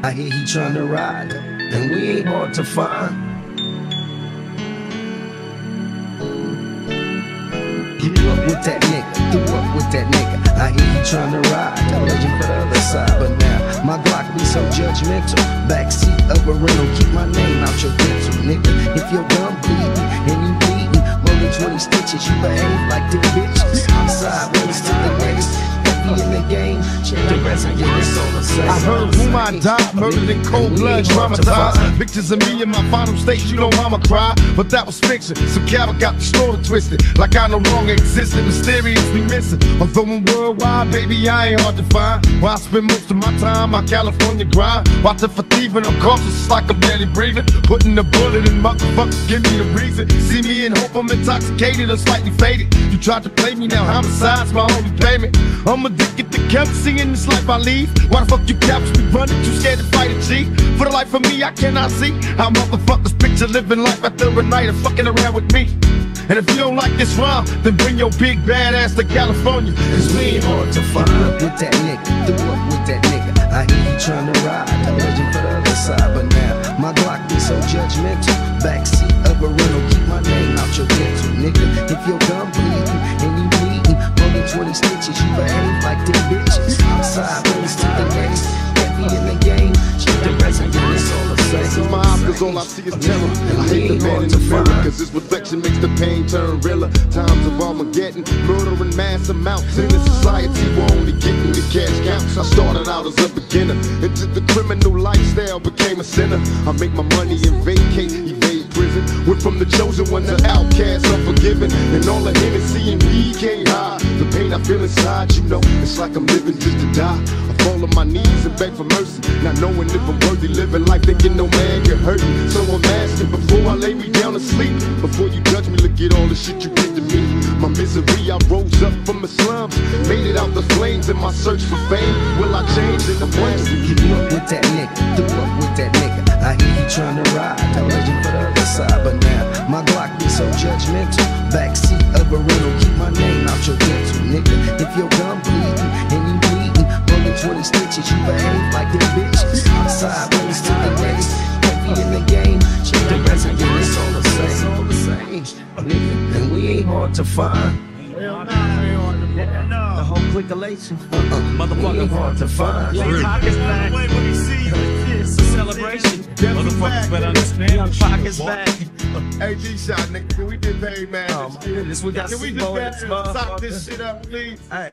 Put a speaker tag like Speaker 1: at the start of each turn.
Speaker 1: I hear he trying to ride, and we ain't hard to find. Grew up with that nigga, threw up with that nigga. I hear you tryna ride, a legend for the other side. But now, my Glock be so judgmental. Backseat of a rental, keep my name out your pencil,
Speaker 2: I heard I died, murdered in cold blood, traumatized. Pictures of me in my final state, you know I'ma cry, but that was fiction. Some cattle got the story twisted, like I no longer existed, mysteriously missing. Although I'm worldwide, baby, I ain't hard to find. Where I spend most of my time, my California grind. Watching for thieving, I'm cautious, like I'm barely breathing. Putting a bullet in motherfuckers, give me a reason. See me in hope I'm intoxicated or slightly faded. You tried to play me now, homicide's my only payment. I'm addicted chemistry in this life I leave. Why the fuck you caps be running? Too scared to fight a G? For the life of me, I cannot see how motherfuckers picture living life after a night of fucking around with me. And if you don't like this rhyme, then bring your big bad ass to California. Cause we ain't hard to find.
Speaker 1: up with that nigga, threw up with that nigga. I hear you to ride, a legend for the other side. But now, my Glock be so judgmental. Backseat of a rental, keep my name out your dental, nigga. If your gun bleeding 20 stitches, you behave like them bitches. Sideways to the next, heavy in the game. The resident is all the
Speaker 2: This
Speaker 1: same.
Speaker 2: cause all I see is terror. I hate the man in the mirror, cause his reflection makes the pain turn realer. Times of Armageddon, murdering mass amounts. In a society, we're only getting the cash counts. I started out as a beginner, into the criminal lifestyle, became a sinner. I make my money and vacate, prison. Went from the chosen ones, to outcast, unforgiven. And all the Hennessy and can't hide. The pain I feel inside, you know, it's like I'm living just to die. I fall on my knees and beg for mercy, not knowing if I'm worthy living life, thinking no man can hurt me. So I'm asking before I lay me down to sleep, before you judge me, look at all the shit you did to me. My misery, I rose up from the slums, made it out the flames in my search for fame. Will I change in the flames?
Speaker 1: Grew up with that up with that nigga. I hear you tryna ride, a legend for the other side. But now, my Glock be so judgmental. Backseat of a rental, keep my name out your dental, nigga. If your gun bleeding and you bleeding, more than 20 stitches, you behave like them bitches. Sideways to the next, heavy in the game. Check The resident is all the same, all the same, nigga. And we ain't hard to find.
Speaker 3: The whole click elation. Uh-uh.
Speaker 1: We ain't hard to find.
Speaker 3: Young Pockets back. It's a celebration.
Speaker 2: Motherfuckers better
Speaker 3: understand. Young Pockets back.
Speaker 2: Hey, D-Shot, nigga, can we get paid, man?
Speaker 3: Oh my goodness, we got
Speaker 2: Can we just stop this shit up, please?
Speaker 3: Hey.